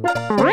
What?